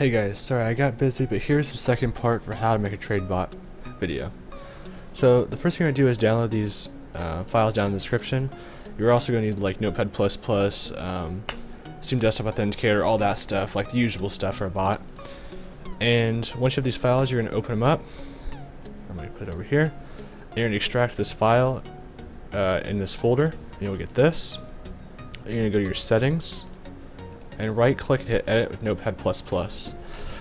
Hey guys, sorry I got busy, but here's the second part for how to make a trade bot video. So the first thing I do is download these uh, files down in the description. You're also going to need like Notepad++, um, Steam Desktop Authenticator, all that stuff, like the usual stuff for a bot. And once you have these files, you're going to open them up. I'm going to put it over here. And you're going to extract this file uh, in this folder. And you'll get this. You're going to go to your settings and right click to edit with Notepad++.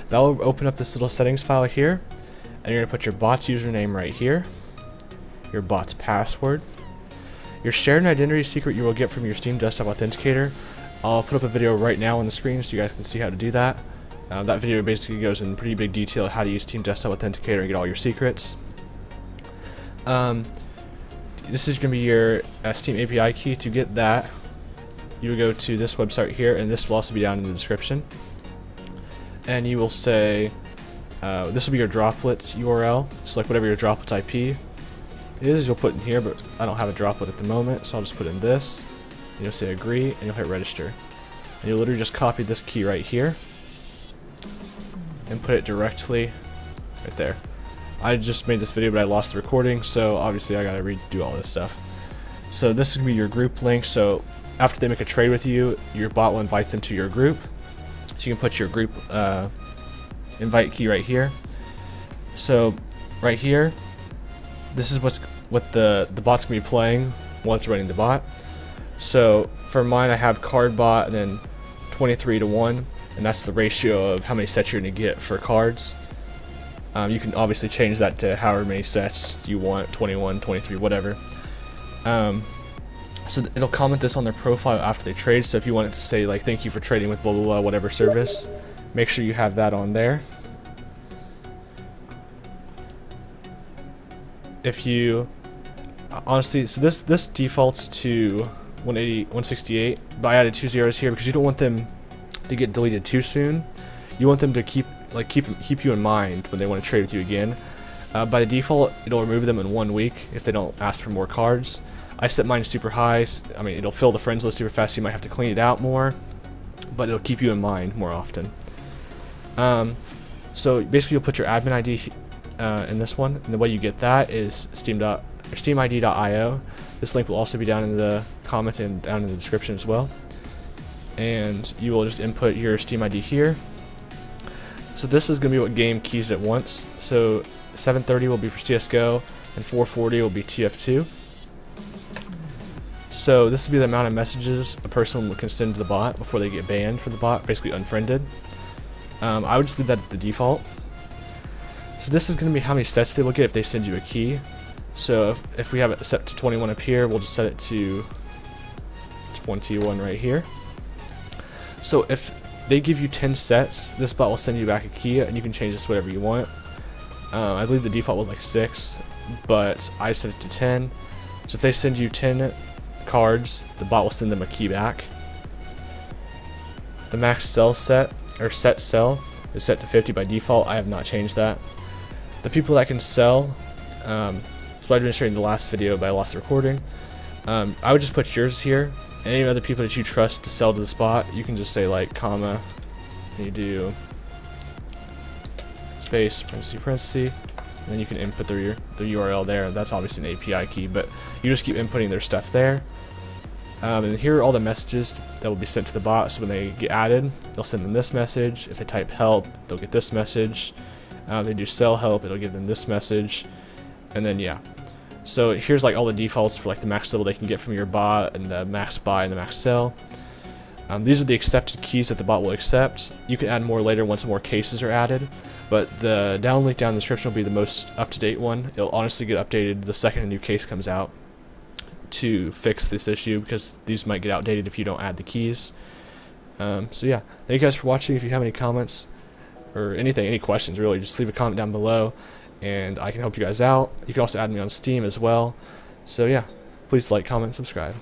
That will open up this little settings file here and you're going to put your bot's username right here, your bot's password, your shared identity secret you will get from your Steam Desktop Authenticator. I'll put up a video right now on the screen so you guys can see how to do that. Uh, that video basically goes in pretty big detail how to use Steam Desktop Authenticator and get all your secrets. Um, this is going to be your uh, Steam API key. To get that, you will go to this website here, and this will also be down in the description. And you will say, uh, this will be your droplets URL, select whatever your droplets IP is, you'll put in here, but I don't have a droplet at the moment, so I'll just put in this, and you'll say agree, and you'll hit register. And you'll literally just copy this key right here, and put it directly right there. I just made this video, but I lost the recording, so obviously I gotta redo all this stuff. So this is gonna be your group link, so after they make a trade with you, your bot will invite them to your group. So you can put your group uh, invite key right here. So right here, this is what's what the the bot's gonna be playing once running the bot. So for mine, I have card bot and then 23 to one, and that's the ratio of how many sets you're gonna get for cards. Um, you can obviously change that to however many sets you want, 21, 23, whatever. Um, so it'll comment this on their profile after they trade. So if you want it to say like thank you for trading with blah blah blah whatever service, make sure you have that on there. If you honestly, so this this defaults to 180 168, but I added two zeros here because you don't want them to get deleted too soon. You want them to keep like keep keep you in mind when they want to trade with you again. Uh, by default, it'll remove them in one week if they don't ask for more cards. I set mine super high. I mean, it'll fill the friends list super fast. So you might have to clean it out more, but it'll keep you in mind more often. Um, so basically, you'll put your admin ID uh, in this one, and the way you get that is Steam dot SteamID.io. This link will also be down in the comment and down in the description as well. And you will just input your Steam ID here. So this is going to be what game keys it wants. So 730 will be for CSGO, and 440 will be TF2. So this will be the amount of messages a person can send to the bot before they get banned from the bot, basically unfriended. Um, I would just leave that at the default. So this is going to be how many sets they will get if they send you a key. So if, if we have it set to 21 up here, we'll just set it to 21 right here. So if they give you 10 sets, this bot will send you back a key, and you can change this whatever you want. Uh, I believe the default was like 6, but I set it to 10. So if they send you 10 cards, the bot will send them a key back. The max sell set, or set sell, is set to 50 by default. I have not changed that. The people that can sell, um, so I demonstrated in the last video, but I lost the recording. Um, I would just put yours here. Any other people that you trust to sell to the spot, you can just say like comma, and you do space, parenthesis, parenthesis, and then you can input the, the URL there. That's obviously an API key, but you just keep inputting their stuff there. Um, and here are all the messages that will be sent to the bot. So when they get added, they'll send them this message. If they type help, they'll get this message. Uh, they do sell help, it'll give them this message. And then, yeah. So here's like all the defaults for like the max level they can get from your bot and the max buy and the max sell. Um, these are the accepted keys that the bot will accept. You can add more later once more cases are added, but the down link down in the description will be the most up-to-date one. It'll honestly get updated the second a new case comes out to fix this issue because these might get outdated if you don't add the keys. Um, so yeah, thank you guys for watching. If you have any comments or anything, any questions really, just leave a comment down below and I can help you guys out. You can also add me on Steam as well. So yeah, please like, comment, subscribe.